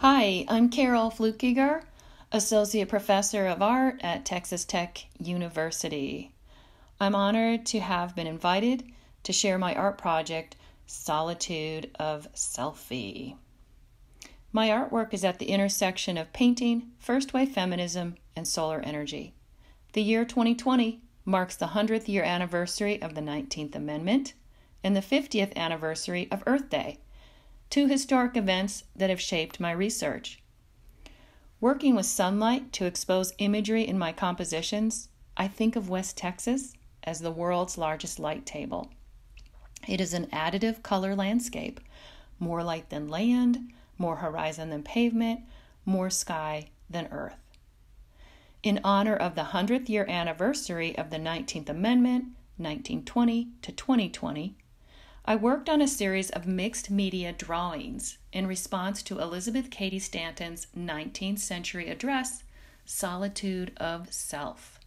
Hi, I'm Carol Flueckiger, Associate Professor of Art at Texas Tech University. I'm honored to have been invited to share my art project, Solitude of Selfie. My artwork is at the intersection of painting, first wave feminism, and solar energy. The year 2020 marks the 100th year anniversary of the 19th Amendment and the 50th anniversary of Earth Day two historic events that have shaped my research. Working with sunlight to expose imagery in my compositions, I think of West Texas as the world's largest light table. It is an additive color landscape, more light than land, more horizon than pavement, more sky than earth. In honor of the 100th year anniversary of the 19th Amendment, 1920 to 2020, I worked on a series of mixed media drawings in response to Elizabeth Cady Stanton's 19th century address, Solitude of Self.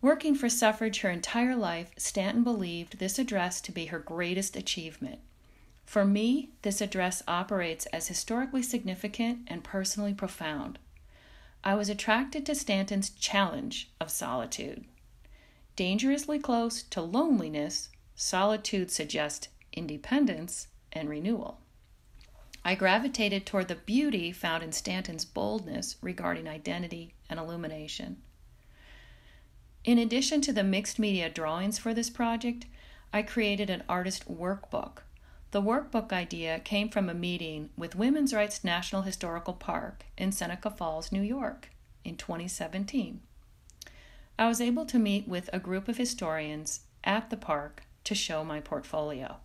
Working for suffrage her entire life, Stanton believed this address to be her greatest achievement. For me, this address operates as historically significant and personally profound. I was attracted to Stanton's challenge of solitude. Dangerously close to loneliness, Solitude suggests independence and renewal. I gravitated toward the beauty found in Stanton's boldness regarding identity and illumination. In addition to the mixed media drawings for this project, I created an artist workbook. The workbook idea came from a meeting with Women's Rights National Historical Park in Seneca Falls, New York, in 2017. I was able to meet with a group of historians at the park to show my portfolio.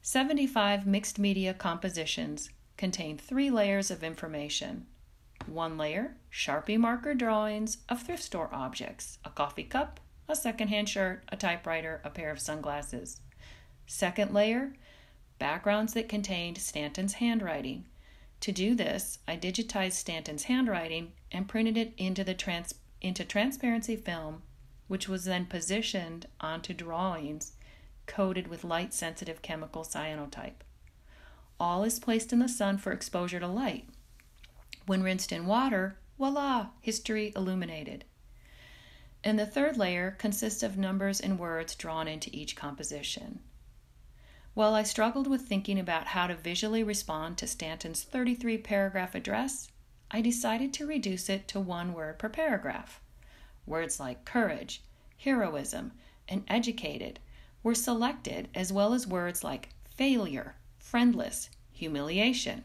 75 mixed media compositions contain three layers of information. One layer, Sharpie marker drawings of thrift store objects a coffee cup, a secondhand shirt, a typewriter, a pair of sunglasses. Second layer, backgrounds that contained Stanton's handwriting. To do this, I digitized Stanton's handwriting and printed it into, the trans- into transparency film which was then positioned onto drawings coated with light sensitive chemical cyanotype. All is placed in the sun for exposure to light. When rinsed in water, voila, history illuminated. And the third layer consists of numbers and words drawn into each composition. While I struggled with thinking about how to visually respond to Stanton's 33 paragraph address, I decided to reduce it to one word per paragraph. Words like courage, heroism, and educated were selected, as well as words like failure, friendless, humiliation.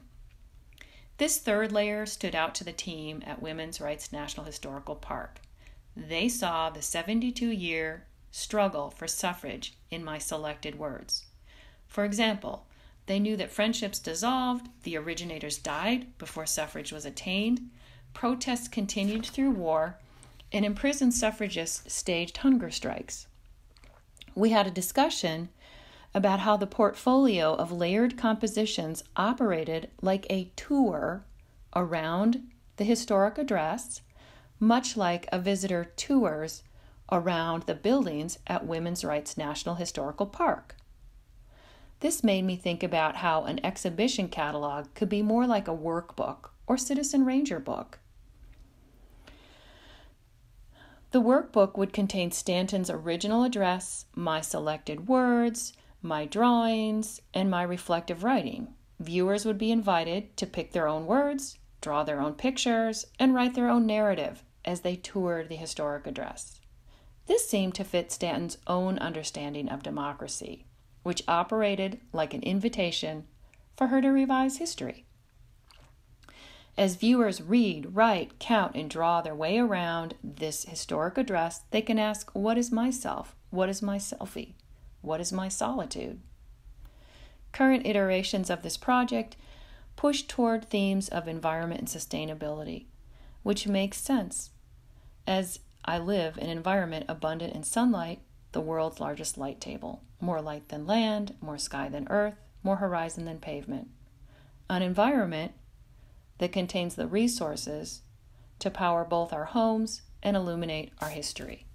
This third layer stood out to the team at Women's Rights National Historical Park. They saw the 72 year struggle for suffrage in my selected words. For example, they knew that friendships dissolved, the originators died before suffrage was attained, protests continued through war, and imprisoned suffragists staged hunger strikes. We had a discussion about how the portfolio of layered compositions operated like a tour around the historic address, much like a visitor tours around the buildings at Women's Rights National Historical Park. This made me think about how an exhibition catalog could be more like a workbook or citizen ranger book the workbook would contain Stanton's original address, my selected words, my drawings, and my reflective writing. Viewers would be invited to pick their own words, draw their own pictures, and write their own narrative as they toured the historic address. This seemed to fit Stanton's own understanding of democracy, which operated like an invitation for her to revise history. As viewers read, write, count, and draw their way around this historic address, they can ask, What is myself? What is my selfie? What is my solitude? Current iterations of this project push toward themes of environment and sustainability, which makes sense as I live in an environment abundant in sunlight, the world's largest light table. More light than land, more sky than earth, more horizon than pavement. An environment that contains the resources to power both our homes and illuminate our history.